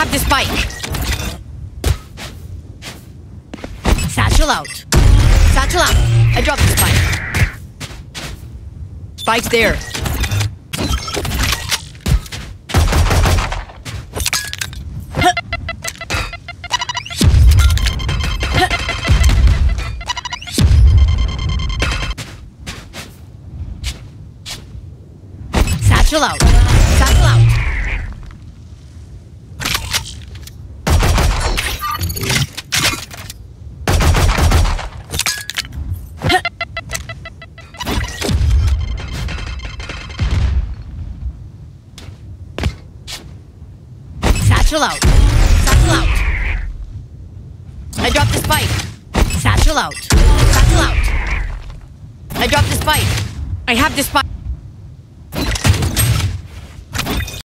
have the spike. Satchel out. Satchel out. I dropped the spike. Spike's there. Satchel out. Satchel out. Satchel out. Satchel out. I dropped the spike. Satchel out. Satchel out. I dropped the spike. I have the spike.